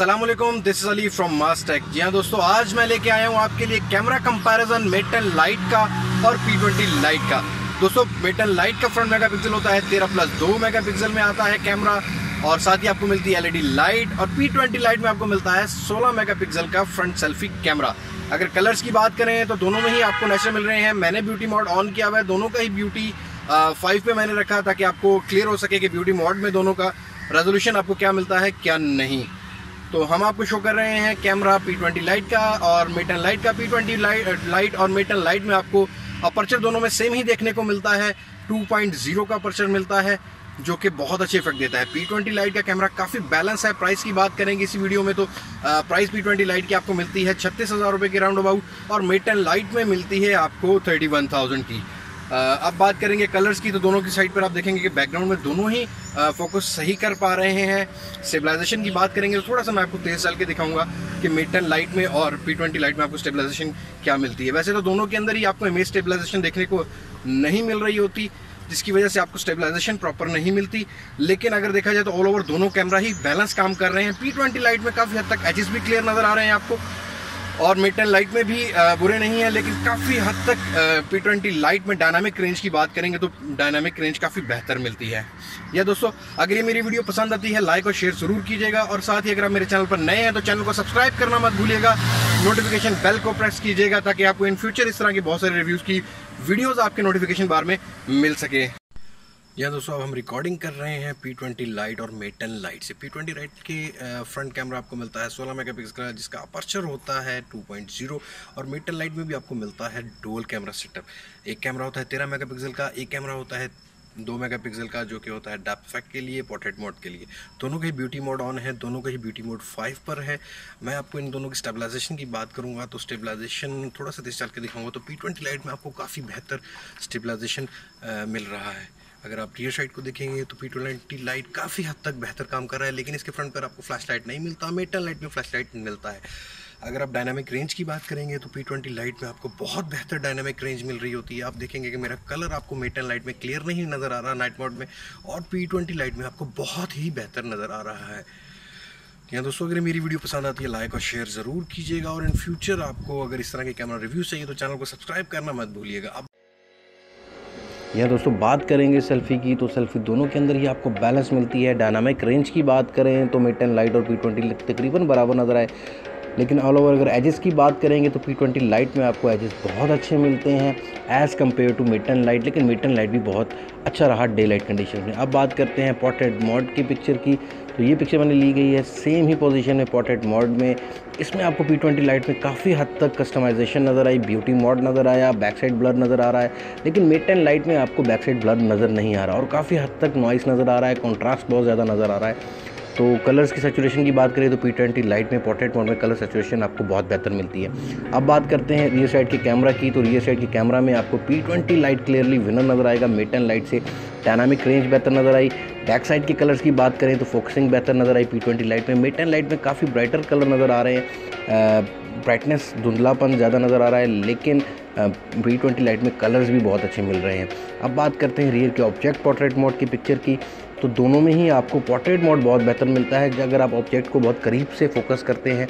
Aslam this is Ali from Mastek जी हाँ दोस्तों, आज मैं लेके आया हूँ आपके लिए कैमरा कंपैरिजन मेटल लाइट का और पी ट्वेंटी लाइट का। दोस्तों मेटल लाइट का फ्रंट मेगापिक्सल होता है, तेरह प्लस दो मेगापिक्सल में आता है कैमरा और साथ ही आपको मिलती है एलईडी लाइट और पी ट्वेंटी लाइट में आपको मिलता है सोलह मेगापिक्सल का फ्रंट सेल्फी कैमरा अगर कलर्स की बात करें तो दोनों में ही आपको नेचुरल मिल रहे हैं। मैंने ब्यूटी मोड ऑन किया हुआ है, दोनों का ही ब्यूटी फाइव पे मैंने रखा ताकि आपको क्लियर हो सके कि ब्यूटी मोड में दोनों का रेजोल्यूशन आपको क्या मिलता है, क्या नहीं। तो हम आपको शो कर रहे हैं कैमरा पी ट्वेंटी लाइट का और मेटन लाइट का पी ट्वेंटी लाइट और मेटन लाइट में आपको अपर्चर दोनों में सेम ही देखने को मिलता है। 2.0 का अपर्चर मिलता है, जो कि बहुत अच्छे इफ़ेक्ट देता है। पी ट्वेंटी लाइट का कैमरा काफ़ी बैलेंस है। प्राइस की बात करेंगे इसी वीडियो में तो प्राइस पी ट्वेंटी लाइट की आपको मिलती है छत्तीस हज़ार रुपये के राउंड अबाउट और मेटन लाइट में मिलती है आपको थर्टी वन थाउज़ेंड की। अब बात करेंगे कलर्स की तो दोनों की साइड पर आप देखेंगे कि बैकग्राउंड में दोनों ही फोकस सही कर पा रहे हैं। स्टेबलाइजेशन की बात करेंगे तो थोड़ा सा मैं आपको तेज चल के दिखाऊँगा कि मेटन लाइट में और पी ट्वेंटी लाइट में आपको स्टेबलाइजेशन क्या मिलती है। वैसे तो दोनों के अंदर ही आपको इमेज स्टेबलाइजेशन देखने को नहीं मिल रही होती, जिसकी वजह से आपको स्टेबलाइजेशन प्रॉपर नहीं मिलती। लेकिन अगर देखा जाए तो ऑल ओवर दोनों कैमरा ही बैलेंस काम कर रहे हैं। पी ट्वेंटी लाइट में काफ़ी हद तक एचेस भी क्लियर नज़र आ रहे हैं आपको। और मिड लाइट में भी बुरे नहीं है, लेकिन काफ़ी हद तक पी ट्वेंटी लाइट में डायनामिक रेंज की बात करेंगे तो डायनामिक रेंज काफ़ी बेहतर मिलती है। या दोस्तों, अगर ये मेरी वीडियो पसंद आती है लाइक और शेयर ज़रूर कीजिएगा, और साथ ही अगर आप मेरे चैनल पर नए हैं तो चैनल को सब्सक्राइब करना मत भूलिएगा। नोटिफिकेशन बेल को प्रेस कीजिएगा, ताकि आपको इन फ्यूचर इस तरह की बहुत सारे रिव्यूज़ की वीडियोज़ आपके नोटिफिकेशन बार में मिल सके। यहाँ दोस्तों, अब हम रिकॉर्डिंग कर रहे हैं पी ट्वेंटी लाइट और मेटन लाइट से। पी ट्वेंटी लाइट के फ्रंट कैमरा आपको मिलता है 16 मेगापिक्सल का, जिसका अपर्चर होता है 2.0 और मेटन लाइट में भी आपको मिलता है डोल कैमरा सेटअप एक कैमरा होता है तेरह मेगापिक्सल का, एक कैमरा होता है दो मेगापिक्सल का, जो कि होता है डेप इफ़ेक्ट के लिए पोर्ट्रेट मोड के लिए। दोनों का ही ब्यूटी मोड ऑन है, दोनों का ही ब्यूटी मोड फाइव पर है। मैं आपको इन दोनों की स्टेबलाइजेशन की बात करूँगा तो स्टेबलाइजेशन थोड़ा सा तेज चल के दिखाऊँगा तो पी ट्वेंटी लाइट में आपको काफ़ी बेहतर स्टेबलाइजेशन मिल रहा है। अगर आप रियर साइड को देखेंगे तो पी ट्वेंटी लाइट काफ़ी हद तक बेहतर काम कर रहा है, लेकिन इसके फ्रंट पर आपको फ्लैश लाइट नहीं मिलता मेटल लाइट में फ्लैश लाइट मिलता है। अगर आप डायनामिक रेंज की बात करेंगे तो पी ट्वेंटी लाइट में आपको बहुत बेहतर डायनामिक रेंज मिल रही होती है। आप देखेंगे कि मेरा कलर आपको मेटल लाइट में क्लियर नहीं नज़र आ रहा नाइट मोड में, और पी ट्वेंटी लाइट में आपको बहुत ही बेहतर नज़र आ रहा है। यहाँ दोस्तों, अगर मेरी वीडियो पसंद आती है लाइक और शेयर ज़रूर कीजिएगा, और इन फ्यूचर आपको अगर इस तरह के कैमरा रिव्यू चाहिए तो चैनल को सब्सक्राइब करना मत भूलिएगा। यहाँ दोस्तों, बात करेंगे सेल्फ़ी की तो सेल्फ़ी दोनों के अंदर ही आपको बैलेंस मिलती है। डायनामिक रेंज की बात करें तो मिड टेन लाइट और पी ट्वेंटी तकरीबन बराबर नज़र आए। लेकिन ऑल ओवर अगर एजेस की बात करेंगे तो पी ट्वेंटी लाइट में आपको एजेस बहुत अच्छे मिलते हैं as compare to mitten light लेकिन मिटन लाइट भी बहुत अच्छा रहा डे लाइट कंडीशन में। अब बात करते हैं पोर्ट्रेट मॉड की पिक्चर की तो ये पिक्चर मैंने ली गई है सेम ही पोजीशन में पोर्ट्रेट मॉड में। इसमें आपको पी ट्वेंटी लाइट में काफ़ी हद तक कस्टमाइजेशन नज़र आई ब्यूटी मॉड नज़र आया बैक साइड ब्लर नज़र आ रहा है, लेकिन मिड टेन लाइट में आपको बैक साइड ब्लर नज़र नहीं आ रहा और काफ़ी हद तक नॉइस नज़र आ रहा है कॉन्ट्रास्ट बहुत ज़्यादा नज़र आ रहा है। तो कलर्स की सेचुरेशन की बात करें तो पी ट्वेंटी लाइट में पोर्ट्रेट मोड में कलर सेचुरेशन आपको बहुत बेहतर मिलती है। अब बात करते हैं रियर साइड के कैमरा की तो रियर साइड के कैमरा में आपको P twenty Lite clearly winner नज़र आएगा मेटन लाइट से डायनामिक रेंज बेहतर नज़र आई। बैक साइड के कलर्स की बात करें तो फोकसिंग बेहतर नज़र आई पी ट्वेंटी लाइट में। मेटन लाइट में काफ़ी ब्राइटर कलर नज़र आ रहे हैं। ब्राइटनेस धुंधलापन ज़्यादा नज़र आ रहा है, लेकिन वी ट्वेंटी लाइट में कलर्स भी बहुत अच्छे मिल रहे हैं। अब बात करते हैं रियर के ऑब्जेक्ट पोर्ट्रेट मोड की पिक्चर की। तो दोनों में ही आपको पोर्ट्रेट मोड बहुत बेहतर मिलता है। अगर आप ऑब्जेक्ट को बहुत करीब से फोकस करते हैं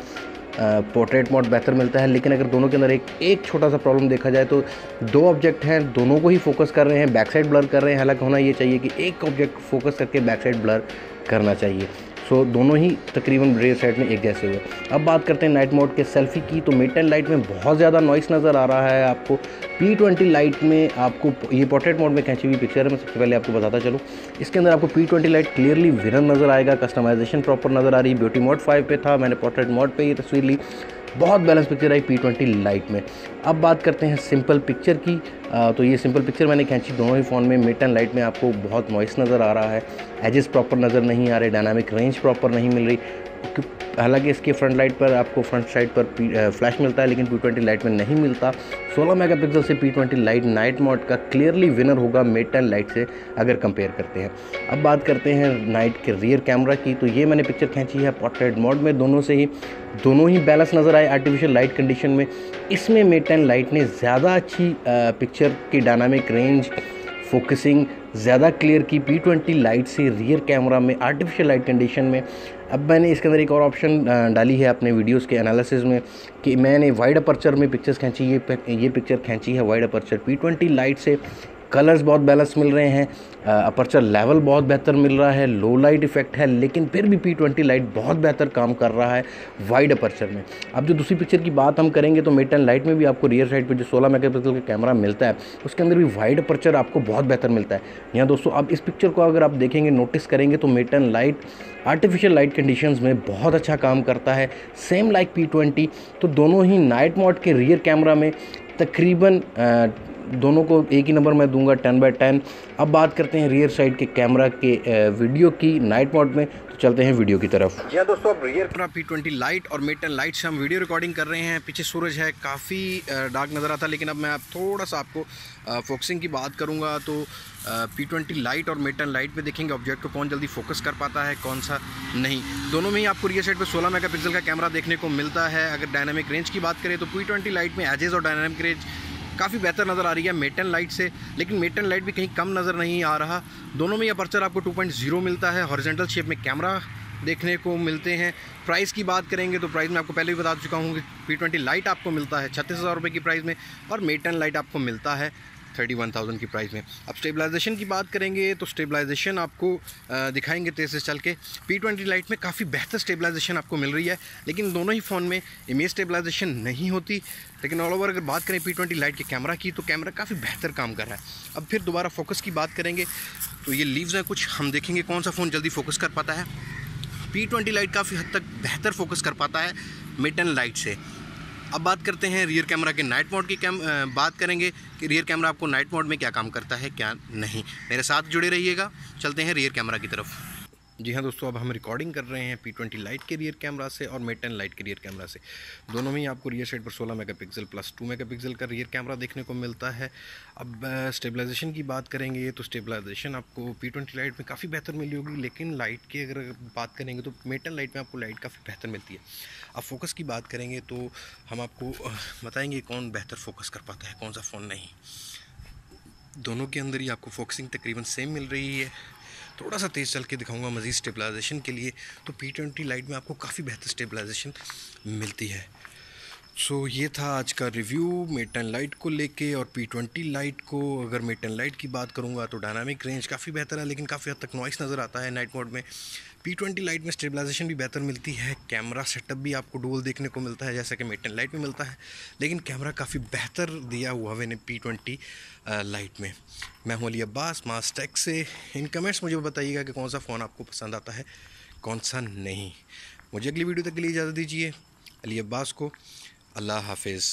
पोर्ट्रेट मोड बेहतर मिलता है, लेकिन अगर दोनों के अंदर एक एक छोटा सा प्रॉब्लम देखा जाए तो दो ऑब्जेक्ट हैं, दोनों को ही फोकस कर रहे हैं बैक साइड ब्लर कर रहे हैं। हालाँकि होना ये चाहिए कि एक ऑब्जेक्ट फोकस करके बैक साइड ब्लर करना चाहिए। सो दोनों ही तकरीबन रेयर सेट में एक जैसे हुए। अब बात करते हैं नाइट मोड के सेल्फी की तो मिड लाइट में बहुत ज़्यादा नॉइस नज़र आ रहा है आपको। पी ट्वेंटी लाइट में आपको, ये पोर्ट्रेट मोड में खींची हुई पिक्चर है, मैं सबसे पहले आपको बताता चलूँ। इसके अंदर आपको P twenty Lite clearly winner नज़र आएगा कस्टमाइजेशन प्रॉपर नज़र आ रही है ब्यूटी मोड फाइव पे था, मैंने पोर्ट्रेट मोड पर ये तस्वीर ली। बहुत बैलेंस पिक्चर आई पी ट्वेंटी लाइट में। अब बात करते हैं सिंपल पिक्चर की। आ, तो ये सिंपल पिक्चर मैंने खींची दोनों ही फ़ोन में मिट एंड लाइट में आपको बहुत मॉइस नज़र आ रहा है। एजेस प्रॉपर नज़र नहीं आ रहे डायनामिक रेंज प्रॉपर नहीं मिल रही। हालाँकि इसके फ्रंट लाइट पर आपको फ्रंट साइड पर फ्लैश मिलता है, लेकिन पी ट्वेंटी लाइट में नहीं मिलता। 16 मेगापिक्सल से P twenty Lite night mode का क्लियरली विनर होगा मेट एंड लाइट से, अगर कंपेयर करते हैं। अब बात करते हैं नाइट के रियर कैमरा की तो ये मैंने पिक्चर खींची है पोर्ट्रेट मोड में। दोनों से ही, दोनों ही बैलेंस नज़र आए आर्टिफिशियल लाइट कंडीशन में। इसमें मेट एंड लाइट ने ज़्यादा अच्छी पिक्चर की डायनामिक रेंज फोकसिंग ज़्यादा क्लियर की पी ट्वेंटी लाइट से रियर कैमरा में आर्टिफिशियल लाइट कंडीशन में। अब मैंने इसके अंदर एक और ऑप्शन डाली है अपने वीडियोस के एनालिसिस में कि मैंने वाइड अपर्चर में पिक्चर्स खींची, ये ये पिक्चर खींची है wide aperture P twenty Lite से कलर्स बहुत बैलेंस मिल रहे हैं अपर्चर लेवल बहुत बेहतर मिल रहा है लो लाइट इफ़ेक्ट है, लेकिन फिर भी पी ट्वेंटी लाइट बहुत बेहतर काम कर रहा है वाइड अपर्चर में। अब जो दूसरी पिक्चर की बात हम करेंगे तो मेटन लाइट में भी आपको रियर साइड पर जो 16 मेगापिक्सल का कैमरा मिलता है, उसके अंदर भी वाइड अपर्चर आपको बहुत बेहतर मिलता है। यहाँ दोस्तों, अब इस पिक्चर को अगर आप देखेंगे नोटिस करेंगे तो Mate ten Lite artificial light condition में बहुत अच्छा काम करता है। सेम लाइक पी ट्वेंटी तो दोनों ही नाइट मोड के रियर कैमरा में तकरीबन दोनों को एक ही नंबर मैं दूँगा टेन बाई टेन। अब बात करते हैं रियर साइड के कैमरा के वीडियो की नाइट मोड में। तो चलते हैं वीडियो की तरफ़। जी हाँ दोस्तों, अब rear camera P twenty Lite और मेटन लाइट से हम वीडियो रिकॉर्डिंग कर रहे हैं। पीछे सूरज है, काफ़ी डार्क नज़र आता लेकिन अब मैं आप थोड़ा सा आपको फोकसिंग की बात करूँगा तो पी ट्वेंटी लाइट और मेटन लाइट पे देखेंगे ऑब्जेक्ट को कौन जल्दी फोकस कर पाता है, कौन सा नहीं। दोनों में ही आपको रियर साइड पे 16 मेगापिक्सल का कैमरा देखने को मिलता है। अगर डायनामिक रेंज की बात करें तो पी ट्वेंटी लाइट में एजेस और डायनामिक रेंज काफ़ी बेहतर नज़र आ रही है मेटन लाइट से, लेकिन मेटन लाइट भी कहीं कम नज़र नहीं आ रहा। दोनों में यह अपर्चर आपको 2.0 मिलता है। हॉरिजेंटल शेप में कैमरा देखने को मिलते हैं। प्राइस की बात करेंगे तो प्राइस मैं आपको पहले भी बता चुका हूँ कि पी ट्वेंटी लाइट आपको मिलता है, छत्तीस हज़ार रुपये की प्राइस में, और मेटन लाइट आपको मिलता है। थर्टी वन थाउज़ेंड की प्राइस में। अब स्टेबलाइजेशन की बात करेंगे तो स्टेबलाइजेशन आपको दिखाएँगे तेज़ से चल के। पी ट्वेंटी लाइट में काफ़ी बेहतर स्टेबलाइजेशन आपको मिल रही है, लेकिन दोनों ही फ़ोन में इमेज स्टेबलाइजेशन नहीं होती। लेकिन ऑल ओवर अगर बात करें पी ट्वेंटी लाइट के कैमरा की तो कैमरा काफ़ी बेहतर काम कर रहा है। अब फिर दोबारा फोकस की बात करेंगे तो ये लीव्स हैं कुछ। हम देखेंगे कौन सा फ़ोन जल्दी फोकस कर पाता है। पी ट्वेंटी लाइट काफ़ी हद तक बेहतर फोकस कर पाता है मिटन लाइट से। अब बात करते हैं रियर कैमरा के नाइट मोड की कैम बात करेंगे कि रियर कैमरा आपको नाइट मोड में क्या काम करता है, क्या नहीं। मेरे साथ जुड़े रहिएगा। चलते हैं रियर कैमरा की तरफ़। जी हाँ दोस्तों, अब हम रिकॉर्डिंग कर रहे हैं पी ट्वेंटी लाइट के रियर कैमरा से और मेटन लाइट के रियर कैमरा से। दोनों में ही आपको रियर साइड पर 16 मेगापिक्सल प्लस 2 मेगापिक्सल का रियर कैमरा देखने को मिलता है। अब स्टेबलाइजेशन की बात करेंगे तो स्टेबलाइजेशन आपको पी ट्वेंटी लाइट में काफ़ी बेहतर मिली होगी, लेकिन लाइट की अगर बात करेंगे तो मेटन लाइट में आपको लाइट काफ़ी बेहतर मिलती है। अब फोकस की बात करेंगे तो हम आपको बताएँगे कौन बेहतर फोकस कर पाता है, कौन सा फ़ोन नहीं। दोनों के अंदर ही आपको फोकसिंग तकरीबन सेम मिल रही है। थोड़ा सा तेज़ चल के दिखाऊँगा मज़ीद स्टेबलाइजेशन के लिए। तो पी ट्वेंटी लाइट में आपको काफ़ी बेहतर स्टेबलाइजेशन मिलती है। सो so, ये था आज का रिव्यू मेटन लाइट को लेके और पी ट्वेंटी लाइट को अगर मेटन लाइट की बात करूँगा तो डायनामिक रेंज काफ़ी बेहतर है लेकिन काफ़ी हद तक नॉइस नज़र आता है नाइट मोड में। पी ट्वेंटी लाइट में स्टेबलाइजेशन भी बेहतर मिलती है कैमरा सेटअप भी आपको डोल देखने को मिलता है, जैसा कि मेटन लाइट में मिलता है। लेकिन कैमरा काफ़ी बेहतर दिया हुआ मैंने पी ट्वेंटी लाइट में। मैं हूँ अली अब्बास मास्टेक से। इन कमेंट्स मुझे बताइएगा कि कौन सा फ़ोन आपको पसंद आता है, कौन सा नहीं। मुझे अगली वीडियो तक के लिए इजाज़त दीजिए, अली अब्बास को। अल्लाह हाफिज़।